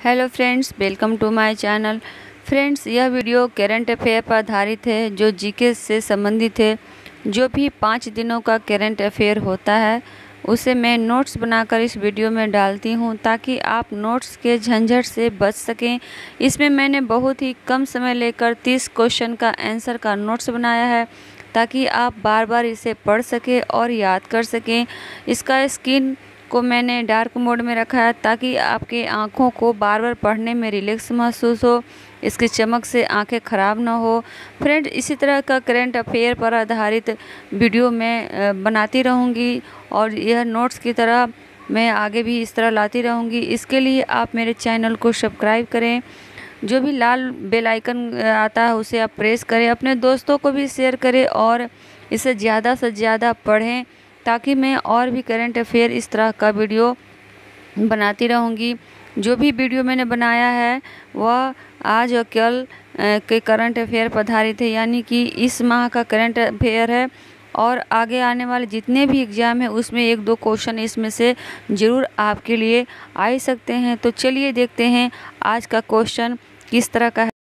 Hello friends welcome to my channel friends यह video current affair पर आधारित है, जो जीके से संबंधित है। जो भी पाँच दिनों का करंट अफेयर होता है, उसे मैं नोट्स बनाकर इस वीडियो में डालती हूँ, ताकि आप नोट्स के झंझट से बच सकें। इसमें मैंने बहुत ही कम समय लेकर तीस क्वेश्चन का आंसर का नोट्स बनाया है, ताकि आप बार बार इसे पढ़ सकें और याद कर सकें। इसका स्क्रीन को मैंने डार्क मोड में रखा है ताकि आपके आँखों को बार बार पढ़ने में रिलैक्स महसूस हो, इसकी चमक से आँखें ख़राब ना हो। फ्रेंड, इसी तरह का करंट अफेयर पर आधारित वीडियो मैं बनाती रहूँगी और यह नोट्स की तरह मैं आगे भी इस तरह लाती रहूँगी। इसके लिए आप मेरे चैनल को सब्सक्राइब करें। जो भी लाल बेल आइकन आता है उसे आप प्रेस करें। अपने दोस्तों को भी शेयर करें और इसे ज़्यादा से ज़्यादा पढ़ें। ताकि मैं और भी करंट अफेयर इस तरह का वीडियो बनाती रहूँगी। जो भी वीडियो मैंने बनाया है, वह आज और कल के करंट अफेयर पर आधारित है यानी कि इस माह का करंट अफेयर है। और आगे आने वाले जितने भी एग्ज़ाम हैं, उसमें एक दो क्वेश्चन इसमें से ज़रूर आपके लिए आ सकते हैं। तो चलिए देखते हैं आज का क्वेश्चन किस तरह का है।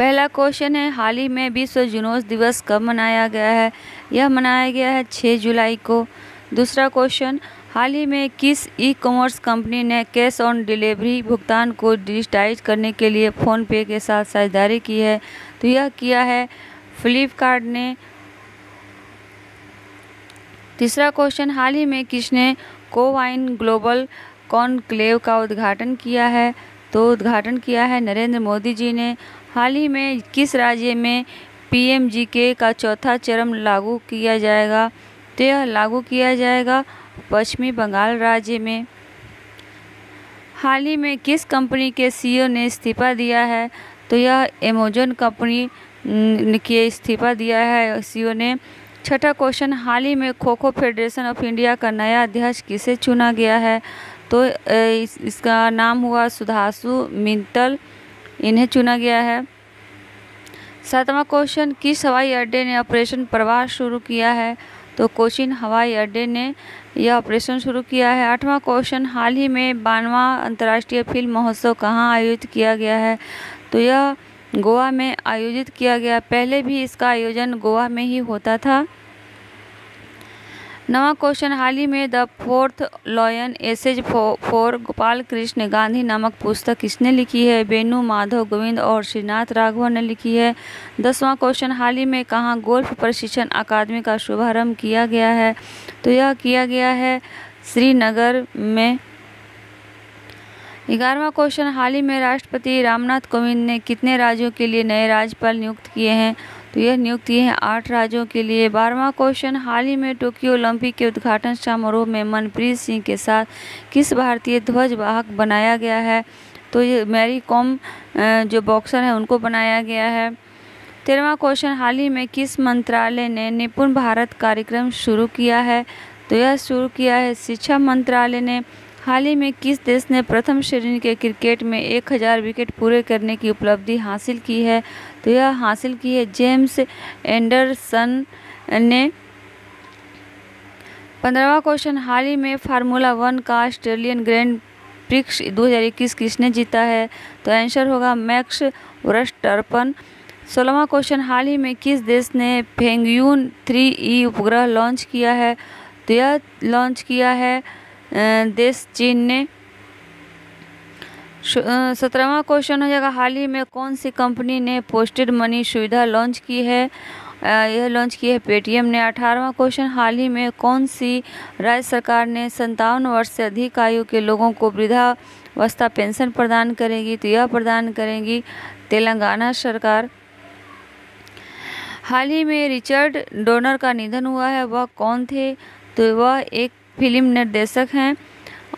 पहला क्वेश्चन है, हाल ही में विश्व जुनूस दिवस कब मनाया गया है? यह मनाया गया है 6 जुलाई को। दूसरा क्वेश्चन, हाल ही में किस ई कॉमर्स कंपनी ने कैश ऑन डिलीवरी भुगतान को डिजिटाइज करने के लिए फ़ोनपे के साथ साझेदारी की है? तो यह किया है फ्लिपकार्ट ने। तीसरा क्वेश्चन, हाल ही में किसने कोवाइन ग्लोबल कॉन्क्लेव का उद्घाटन किया है? तो उद्घाटन किया है नरेंद्र मोदी जी ने। हाल ही में किस राज्य में पीएमजीके का चौथा चरण लागू किया जाएगा? तो यह लागू किया जाएगा पश्चिमी बंगाल राज्य में। हाल ही में किस कंपनी के सीईओ ने इस्तीफा दिया है? तो यह अमेजोन कंपनी के इस्तीफा दिया है। सीईओ ने छठा क्वेश्चन हाल ही में kho kho federation of India का नया अध्यक्ष किसे चुना गया है? तो इस, इसका नाम हुआ सुधाशु मित्तल। इन्हें चुना गया है। सातवां क्वेश्चन, किस हवाई अड्डे ने ऑपरेशन प्रवास शुरू किया है? तो कोचिन हवाई अड्डे ने यह ऑपरेशन शुरू किया है। आठवां क्वेश्चन, हाल ही में बानवा अंतर्राष्ट्रीय फ़िल्म महोत्सव कहाँ आयोजित किया गया है? तो यह गोवा में आयोजित किया गया। पहले भी इसका आयोजन गोवा में ही होता था। नवा क्वेश्चन, हाल ही में the fourth lion essays for Gopal Krishna Gandhi नामक पुस्तक किसने लिखी है? बेनू माधव, गोविंद और श्रीनाथ राघव ने लिखी है। दसवां क्वेश्चन, हाल ही में कहाँ गोल्फ प्रशिक्षण अकादमी का शुभारंभ किया गया है? तो यह किया गया है श्रीनगर में। ग्यारहवा क्वेश्चन, हाल ही में राष्ट्रपति रामनाथ कोविंद ने कितने राज्यों के लिए नए राज्यपाल नियुक्त किए हैं? तो यह नियुक्ति है आठ राज्यों के लिए। बारहवा क्वेश्चन, हाल ही में टोक्यो ओलंपिक के उद्घाटन समारोह में मनप्रीत सिंह के साथ किस भारतीय ध्वज वाहक बनाया गया है? तो ये मैरी कॉम जो बॉक्सर है उनको बनाया गया है। तेरहवा क्वेश्चन, हाल ही में किस मंत्रालय ने निपुण भारत कार्यक्रम शुरू किया है? तो यह शुरू किया है, शिक्षा मंत्रालय ने। हाल ही में किस देश ने प्रथम श्रेणी के क्रिकेट में 1000 विकेट पूरे करने की उपलब्धि हासिल की है? तो यह हासिल की है जेम्स एंडरसन ने। पंद्रहवा क्वेश्चन, हाल ही में फार्मूला वन का ऑस्ट्रेलियन ग्रैंड प्रिक्स 2021 किसने जीता है? तो आंसर होगा मैक्स वर्स्टर्पन। सोलहवा क्वेश्चन, हाल ही में किस देश ने फेंगयून थ्री ई उपग्रह लॉन्च किया है? तो यह लॉन्च किया है देश चीन ने सत्रहवा क्वेश्चन हो जाएगा, हाल ही में कौन सी कंपनी ने पोस्टेड मनी सुविधा लॉन्च की है? यह लॉन्च की है पेटीएम ने। अठारहवा क्वेश्चन हाल ही में कौन सी राज्य सरकार ने संतावन वर्ष से अधिक आयु के लोगों को वृद्धावस्था पेंशन प्रदान करेगी तो यह प्रदान करेगी तेलंगाना सरकार। हाल ही में रिचर्ड डोनर का निधन हुआ है, वह कौन थे? तो वह एक फ़िल्म निर्देशक हैं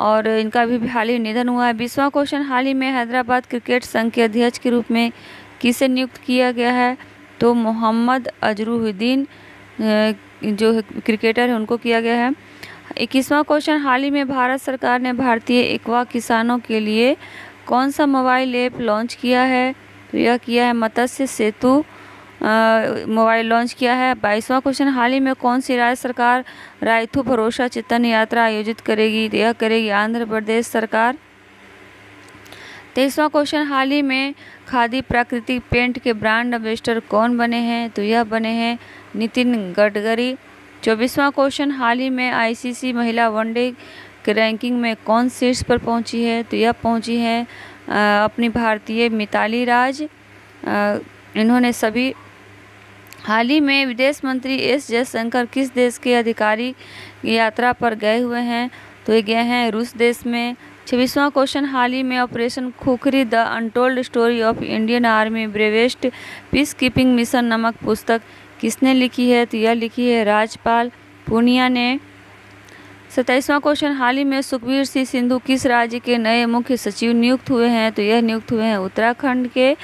और इनका भी हाल ही निधन हुआ है। बीसवा क्वेश्चन हाल ही में हैदराबाद क्रिकेट संघ के अध्यक्ष के रूप में किसे नियुक्त किया गया है? तो मोहम्मद अजरुद्दीन जो क्रिकेटर है, उनको किया गया है। इक्कीसवां क्वेश्चन, हाल ही में भारत सरकार ने भारतीय एकवा किसानों के लिए कौन सा मोबाइल ऐप लॉन्च किया है? तो यह किया है मत्स्य सेतु मोबाइल लॉन्च किया है। बाईसवां क्वेश्चन, हाल ही में कौन सी राज्य सरकार रायथू भरोसा चितन यात्रा आयोजित करेगी? यह करेगी आंध्र प्रदेश सरकार। तेईसवां क्वेश्चन, हाल ही में खादी प्राकृतिक पेंट के ब्रांड एम्बेसडर कौन बने हैं? तो यह बने हैं नितिन गडकरी। चौबीसवां क्वेश्चन, हाल ही में आईसीसी महिला वनडे के रैंकिंग में कौन शीर्ष पर पहुँची है? तो यह पहुँची है अपनी भारतीय मिताली राज। इन्होंने सभी हाल ही में विदेश मंत्री एस जयशंकर किस देश के अधिकारी यात्रा पर गए हुए हैं? तो ये गए हैं रूस देश में। छब्बीसवां क्वेश्चन, हाल ही में operation Khukri the untold story of Indian army bravest peace keeping mission नामक पुस्तक किसने लिखी है? तो यह लिखी है राजपाल पूनिया ने। सत्ताईसवां क्वेश्चन, हाल ही में सुखबीर सिंह सिंधु किस राज्य के नए मुख्य सचिव नियुक्त हुए हैं? तो यह नियुक्त हुए हैं उत्तराखंड के।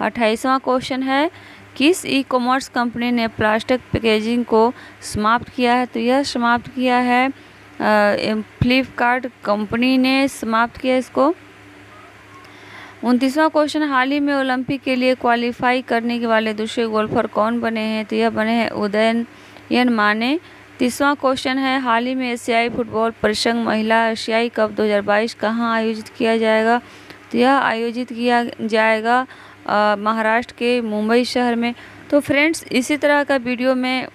अट्ठाईसवां क्वेश्चन है किस ई कॉमर्स कंपनी ने प्लास्टिक पैकेजिंग को समाप्त किया है? तो यह समाप्त किया है फ्लिपकार्ट कंपनी ने समाप्त किया इसको। उनतीसवां क्वेश्चन हाल ही में ओलंपिक के लिए क्वालिफाई करने के वाले दूसरे गोल्फर कौन बने हैं? तो यह बने हैं उदयन यन माने। तीसवां क्वेश्चन है, हाल ही में एशियाई फुटबॉल परिसंघ महिला एशियाई कप 2022 कहाँ आयोजित किया जाएगा? तो यह आयोजित किया जाएगा महाराष्ट्र के मुंबई शहर में। तो फ्रेंड्स, इसी तरह का वीडियो मैं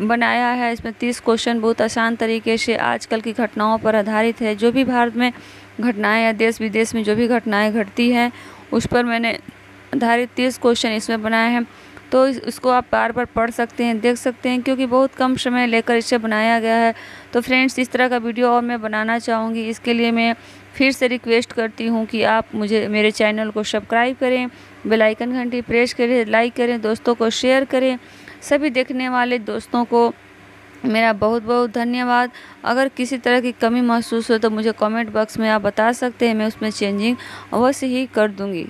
बनाया है, इसमें तीस क्वेश्चन बहुत आसान तरीके से आजकल की घटनाओं पर आधारित है। जो भी भारत में घटनाएँ या देश विदेश में जो भी घटनाएँ घटती हैं, उस पर मैंने आधारित तीस क्वेश्चन इसमें बनाए हैं। तो इसको आप बार बार पढ़ सकते हैं, देख सकते हैं, क्योंकि बहुत कम समय लेकर इसे बनाया गया है। तो फ्रेंड्स, इस तरह का वीडियो और मैं बनाना चाहूँगी। इसके लिए मैं फिर से रिक्वेस्ट करती हूँ कि आप मुझे, मेरे चैनल को सब्सक्राइब करें बेलाइकन घंटी प्रेस करें, लाइक करें, दोस्तों को शेयर करें। सभी देखने वाले दोस्तों को मेरा बहुत बहुत धन्यवाद। अगर किसी तरह की कमी महसूस हो तो मुझे कमेंट बॉक्स में आप बता सकते हैं, मैं उसमें चेंजिंग अवश्य ही कर दूँगी।